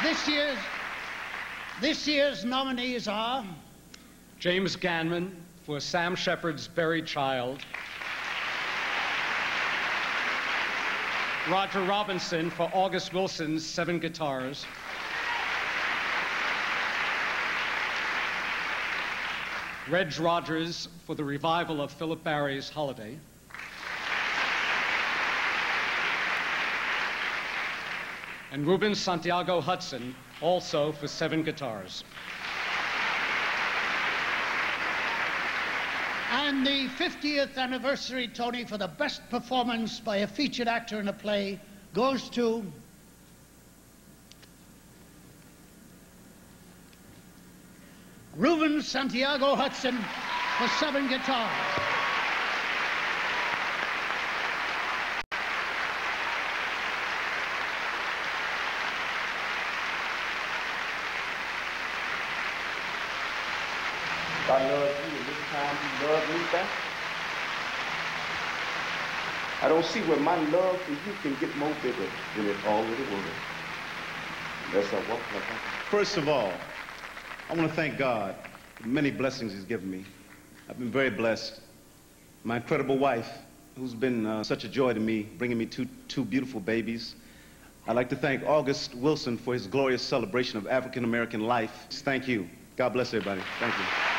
This year's, this year's nominees are James Gammon for Sam Shepard's Buried Child. Roger Robinson for August Wilson's Seven Guitars. Reg Rogers for the revival of Philip Barry's Holiday. And Ruben Santiago Hudson, also for Seven Guitars. And the 50th anniversary Tony for the best performance by a featured actor in a play goes to Ruben Santiago Hudson for seven guitars. I love you, and this time you love me back. I don't see where my love for you can get more bigger than it already was. Unless I walk like I First of all, I want to thank God for the many blessings He's given me. I've been very blessed. My incredible wife, who's been uh, such a joy to me, bringing me two, two beautiful babies. I'd like to thank August Wilson for his glorious celebration of African American life. Thank you. God bless everybody. Thank you.